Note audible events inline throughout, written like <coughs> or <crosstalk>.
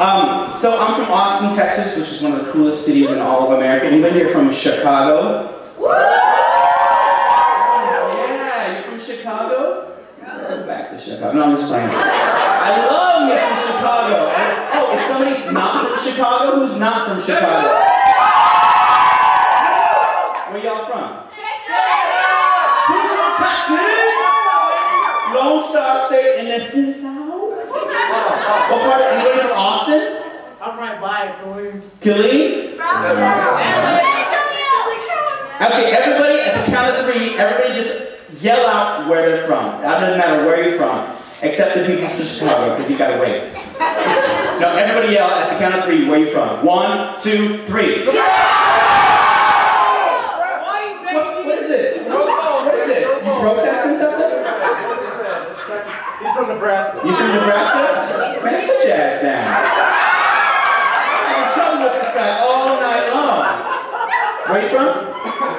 Um, so I'm from Austin, Texas, which is one of the coolest cities in all of America. Anybody here from Chicago? Yeah, you're from Chicago? Go back to Chicago. No, I'm just playing. I love me Chicago. And- oh, is somebody not from Chicago? Who's not from Chicago? Where y'all from? Who's from Texas? Lone Star State. What part of, anybody from Austin? I'm right by it, Corey. Killeen? Okay, everybody at the count of three, everybody just yell out where they're from. It doesn't matter where you're from, except the people from Chicago, because you gotta wait. <laughs> No, everybody yell at the count of three where you're from. One, two, three. What, what is this? What is this? You protesting something? He's from Nebraska. You from Nebraska? Man, sit your ass down. I'm in trouble with this guy all night long. Where you from?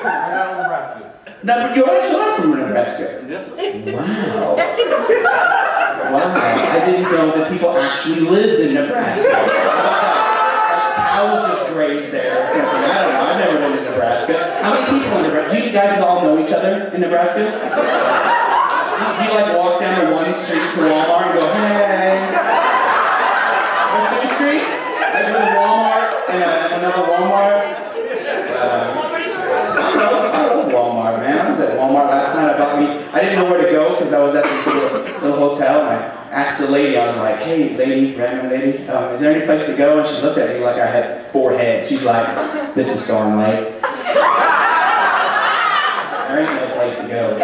Yeah, Nebraska. No, but you're actually not from Nebraska. Yes, sir. Wow. Wow. I didn't know that people actually lived in Nebraska. How about that? Like just graze there or something. I don't know. I've never been to Nebraska. How many people in Nebraska? Do you guys all know each other in Nebraska? You like walk down the one street to Walmart and go, hey? There's two streets? Like there's a Walmart and another Walmart? Uh, I <coughs> love, Walmart, man. I was at Walmart last night. I bought me, I didn't know where to go because I was at the little, little hotel and I asked the lady, I was like, hey, lady, random lady, um, is there any place to go? And she looked at me like I had four heads. She's like, this is Storm Lake. There ain't no place to go.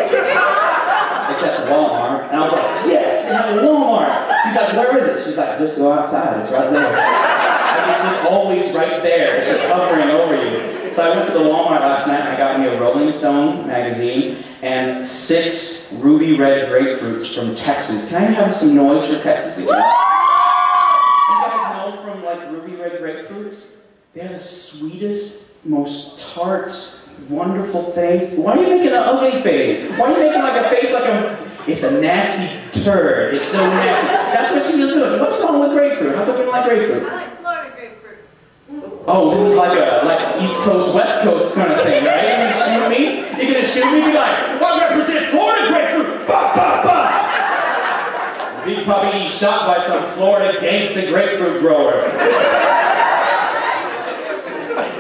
Except Walmart. And I was like, yes, they have a Walmart. She's like, where is it? She's like, just go outside. It's right there. Like, it's just always right there. It's just hovering over you. So I went to the Walmart last night and I got me a Rolling Stone magazine and six ruby red grapefruits from Texas. Can I have some noise for Texas? You guys know from like ruby red grapefruits? They're the sweetest, most tart, wonderful things. Why are you making an ugly face? Why are you making like a face like a it's a nasty turd. It's so nasty. That's what she was doing. What's wrong with grapefruit? How come you don't like grapefruit? I like Florida grapefruit. Oh, this is like a like East Coast, West Coast kind of thing, right? You're gonna shoot me? You're gonna shoot me? Be like, well, I represent Florida grapefruit. Bah, bah, bah. Be probably get shot by some Florida gangsta grapefruit grower.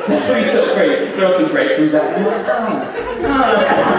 That'd be so great. Throw some grapefruits at me. Oh,